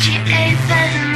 She ain't that